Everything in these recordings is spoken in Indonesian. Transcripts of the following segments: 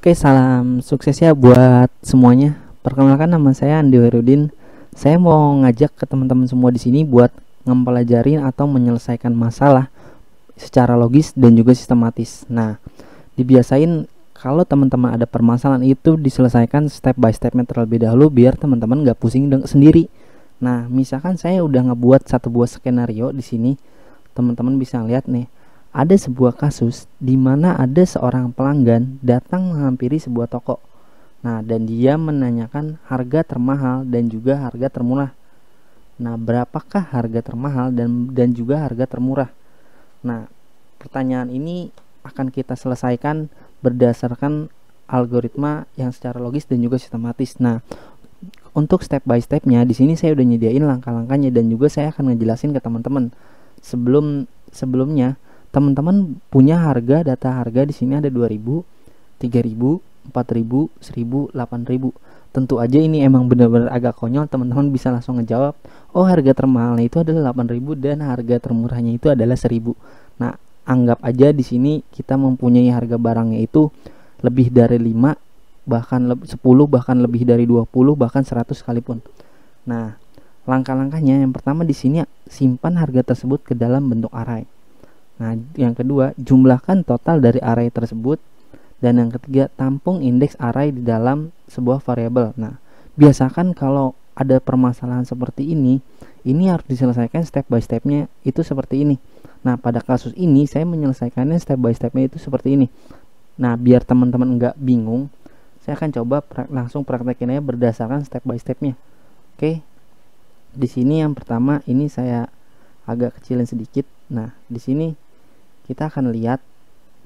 Oke, salam sukses ya buat semuanya. Perkenalkan nama saya Andi Herudin. Saya mau ngajak ke teman-teman semua di sini buat ngempelajarin atau menyelesaikan masalah secara logis dan juga sistematis. Nah, dibiasain kalau teman-teman ada permasalahan itu diselesaikan step by stepnya terlebih dahulu biar teman-teman nggak pusing sendiri. Nah, misalkan saya udah ngebuat satu buah skenario di sini, teman-teman bisa lihat nih ada sebuah kasus di mana ada seorang pelanggan datang menghampiri sebuah toko. Nah, dan dia menanyakan harga termahal dan juga harga termurah. Nah, berapakah harga termahal dan dan juga harga termurah? Nah, pertanyaan ini akan kita selesaikan berdasarkan algoritma yang secara logis dan juga sistematis. Nah, untuk step by stepnya di sini saya udah nyediain langkah-langkahnya dan juga saya akan ngejelasin ke teman-teman. Sebelum sebelumnya teman-teman punya harga data harga di sini ada 2000 3000 4000 1000 8000 tentu aja ini emang benar-benar agak konyol teman-teman bisa langsung ngejawab oh harga termahalnya itu adalah 8000 dan harga termurahnya itu adalah 1000 nah anggap aja di sini kita mempunyai harga barangnya itu lebih dari 5 bahkan 10 bahkan lebih dari 20 bahkan 100 sekalipun. Nah langkah-langkahnya yang pertama di sini simpan harga tersebut ke dalam bentuk array Nah, yang kedua, jumlahkan total dari array tersebut dan yang ketiga, tampung indeks array di dalam sebuah variabel. Nah, biasakan kalau ada permasalahan seperti ini, ini harus diselesaikan step by stepnya itu seperti ini. Nah, pada kasus ini saya menyelesaikannya step by stepnya itu seperti ini. Nah, biar teman-teman nggak bingung, saya akan coba pra langsung praktekin aja berdasarkan step by stepnya. Oke, di sini yang pertama ini saya agak kecilin sedikit. Nah, di sini kita akan lihat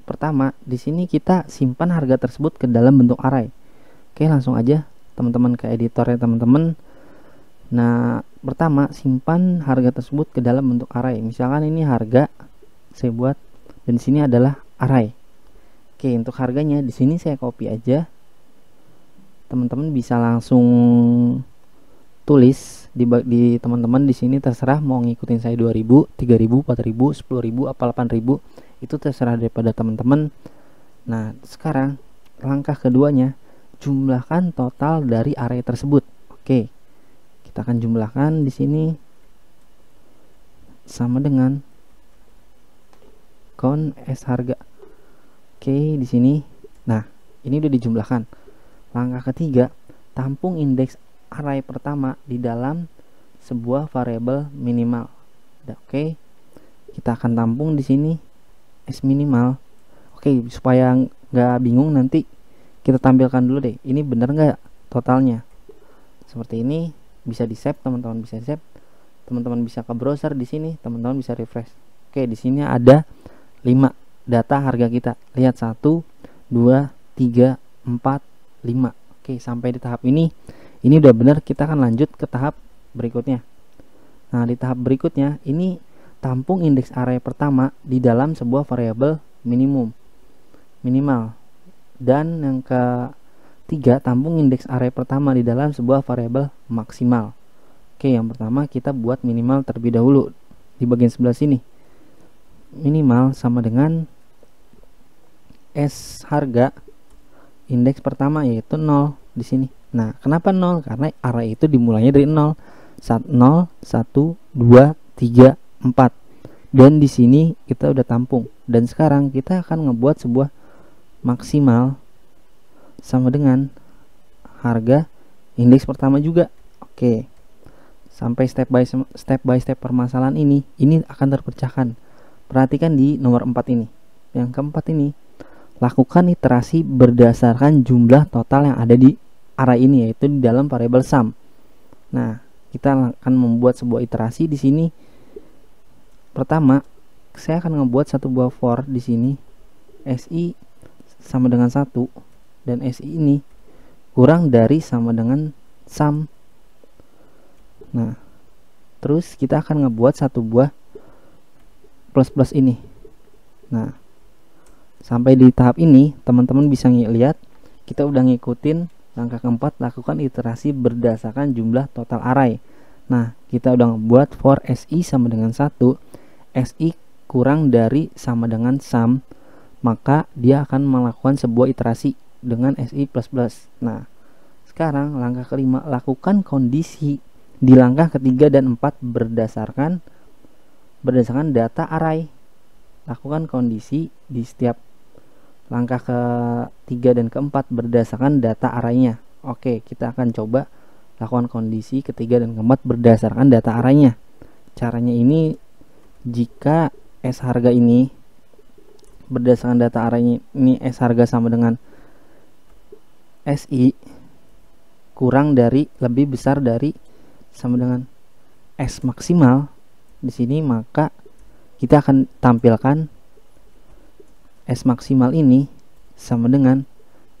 pertama di sini kita simpan harga tersebut ke dalam bentuk array oke langsung aja teman-teman ke editor ya teman-teman. Nah pertama simpan harga tersebut ke dalam bentuk array misalkan ini harga saya buat dan sini adalah array oke untuk harganya di sini saya copy aja. Teman-teman bisa langsung tulis di di teman-teman di sini terserah mau ngikutin saya 2000, 3000, 4000, 10000 apa 8000 itu terserah daripada teman-teman. Nah, sekarang langkah keduanya jumlahkan total dari array tersebut. Oke. Kita akan jumlahkan di sini sama dengan count s harga. Oke, di sini. Nah, ini udah dijumlahkan. Langkah ketiga, tampung indeks array pertama di dalam sebuah variabel minimal. Oke, okay. kita akan tampung di sini s minimal. Oke, okay, supaya nggak bingung nanti kita tampilkan dulu deh. Ini benar nggak totalnya? Seperti ini bisa di save teman-teman bisa save. Teman-teman bisa ke browser di sini, teman-teman bisa refresh. Oke, di sini ada 5 data harga kita. Lihat 1 2 3 4 5. Oke, sampai di tahap ini ini udah benar kita akan lanjut ke tahap berikutnya. Nah di tahap berikutnya ini tampung indeks array pertama di dalam sebuah variabel minimum minimal. Dan yang ketiga tampung indeks array pertama di dalam sebuah variabel maksimal. Oke yang pertama kita buat minimal terlebih dahulu di bagian sebelah sini. Minimal sama dengan S harga indeks pertama yaitu 0 di sini Nah, kenapa 0? Karena array itu dimulainya dari 0. 0, 1, 2, 3, 4. Dan di sini kita udah tampung. Dan sekarang kita akan ngebuat sebuah maksimal sama dengan harga indeks pertama juga. Oke. Sampai step by step by step permasalahan ini, ini akan terpecahkan. Perhatikan di nomor 4 ini. Yang keempat ini, lakukan iterasi berdasarkan jumlah total yang ada di array ini yaitu di dalam variabel sum. Nah, kita akan membuat sebuah iterasi di sini. Pertama, saya akan membuat satu buah for di sini si sama dengan satu dan si ini kurang dari sama dengan sum. Nah, terus kita akan ngebuat satu buah plus plus ini. Nah, sampai di tahap ini teman-teman bisa lihat kita udah ngikutin Langkah keempat, lakukan iterasi berdasarkan jumlah total array. Nah, kita udah membuat for SI sama dengan 1, SI kurang dari sama dengan sum, maka dia akan melakukan sebuah iterasi dengan SI++. Nah, sekarang langkah kelima lakukan kondisi di langkah ketiga dan empat berdasarkan berdasarkan data array. Lakukan kondisi di setiap langkah ketiga dan keempat berdasarkan data arraynya. Oke, kita akan coba lakukan kondisi ketiga dan keempat berdasarkan data arraynya. Caranya ini jika S harga ini berdasarkan data arraynya ini S harga sama dengan SI kurang dari lebih besar dari sama dengan S maksimal di sini maka kita akan tampilkan S maksimal ini sama dengan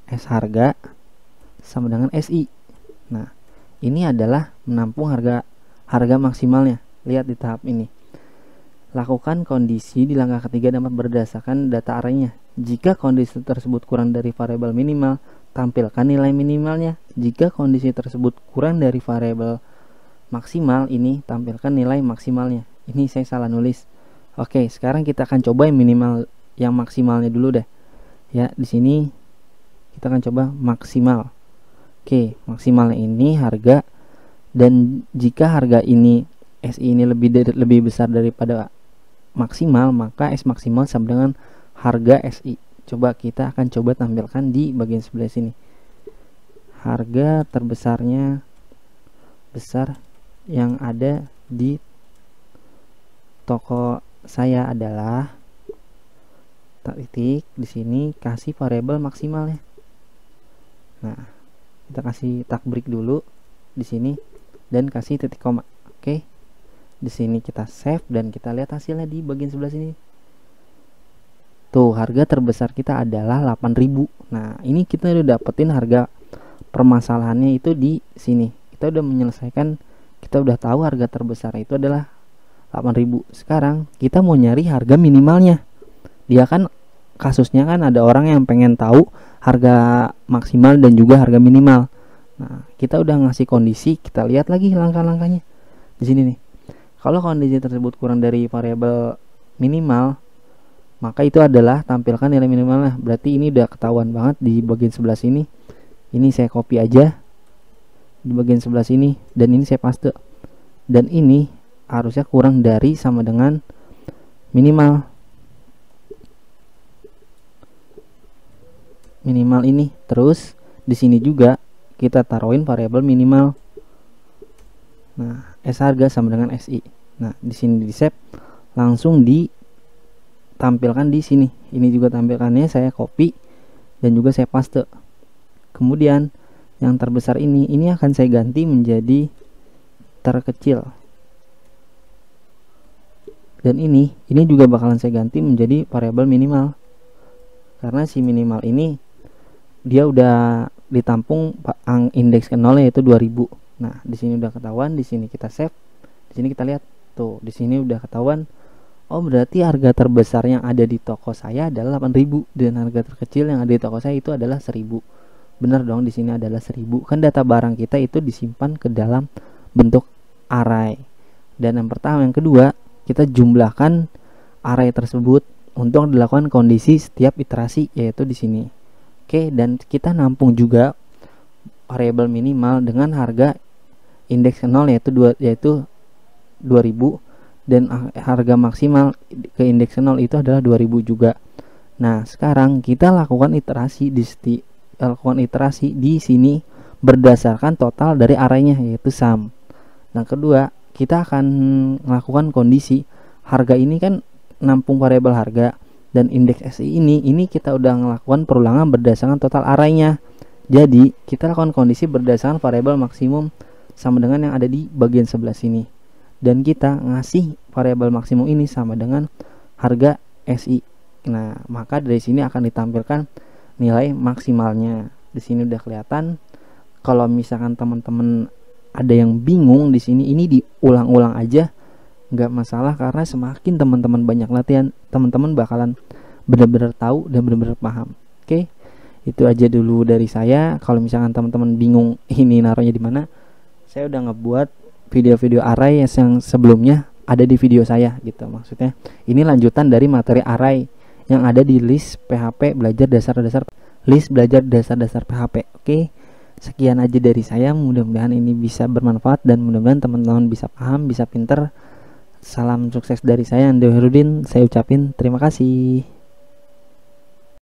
S harga sama dengan SI. Nah, ini adalah menampung harga harga maksimalnya. Lihat di tahap ini. Lakukan kondisi di langkah ketiga dapat berdasarkan data arraynya. Jika kondisi tersebut kurang dari variabel minimal, tampilkan nilai minimalnya. Jika kondisi tersebut kurang dari variabel maksimal, ini tampilkan nilai maksimalnya. Ini saya salah nulis. Oke, sekarang kita akan coba yang minimal yang maksimalnya dulu deh. Ya, di sini kita akan coba maksimal. Oke, maksimalnya ini harga dan jika harga ini SI ini lebih dari, lebih besar daripada maksimal, maka S maksimal sama dengan harga SI. Coba kita akan coba tampilkan di bagian sebelah sini. Harga terbesarnya besar yang ada di toko saya adalah titik di sini kasih variabel maksimalnya. Nah, kita kasih tak break dulu di sini dan kasih titik koma. Oke. Di sini kita save dan kita lihat hasilnya di bagian sebelah sini. Tuh, harga terbesar kita adalah 8000. Nah, ini kita udah dapetin harga permasalahannya itu di sini. Kita udah menyelesaikan kita udah tahu harga terbesar itu adalah 8000. Sekarang kita mau nyari harga minimalnya. Dia kan kasusnya kan ada orang yang pengen tahu harga maksimal dan juga harga minimal. Nah, kita udah ngasih kondisi, kita lihat lagi langkah-langkahnya. Di sini nih. Kalau kondisi tersebut kurang dari variabel minimal, maka itu adalah tampilkan nilai minimalnya. Berarti ini udah ketahuan banget di bagian sebelah sini. Ini saya copy aja di bagian sebelah sini dan ini saya paste. Dan ini harusnya kurang dari sama dengan minimal minimal ini. Terus di sini juga kita taruhin variabel minimal. Nah S harga sama dengan SI nah di sini di save langsung ditampilkan di sini. Ini juga tampilkannya saya copy dan juga saya paste. Kemudian yang terbesar ini ini akan saya ganti menjadi terkecil. Dan ini ini juga bakalan saya ganti menjadi variabel minimal. Karena si minimal ini dia udah ditampung indeks ke nolnya yaitu 2000 nah di sini udah ketahuan di sini kita save di sini kita lihat. Tuh di sini udah ketahuan oh berarti harga terbesar yang ada di toko saya adalah 8000 dan harga terkecil yang ada di toko saya itu adalah 1000 benar dong di sini adalah 1000 kan data barang kita itu disimpan ke dalam bentuk array dan yang pertama yang kedua kita jumlahkan array tersebut untuk dilakukan kondisi setiap iterasi yaitu di sini Oke, dan kita nampung juga variabel minimal dengan harga indeks 0 yaitu dua yaitu 2000 dan harga maksimal ke indeks 0 itu adalah 2000 juga. Nah, sekarang kita lakukan iterasi di seti, lakukan iterasi di sini berdasarkan total dari arahnya yaitu sum. Nah, kedua, kita akan melakukan kondisi harga ini kan nampung variabel harga dan indeks SI ini ini kita udah melakukan perulangan berdasarkan total arraynya. Jadi kita lakukan kondisi berdasarkan variabel maksimum sama dengan yang ada di bagian sebelah sini. Dan kita ngasih variabel maksimum ini sama dengan harga SI nah maka dari sini akan ditampilkan nilai maksimalnya. Di sini udah kelihatan kalau misalkan teman-teman ada yang bingung di sini ini diulang-ulang aja nggak masalah karena semakin teman-teman banyak latihan teman-teman bakalan benar-benar tahu dan benar-benar paham oke okay? itu aja dulu dari saya kalau misalkan teman-teman bingung ini naruhnya di mana saya udah ngebuat video-video array yang sebelumnya ada di video saya gitu maksudnya ini lanjutan dari materi array yang ada di list PHP belajar dasar-dasar list belajar dasar-dasar PHP. Oke. Sekian aja dari saya. Mudah-mudahan ini bisa bermanfaat dan mudah-mudahan teman-teman bisa paham, bisa pinter. Salam sukses dari saya Andi Herudin. Saya ucapin terima kasih.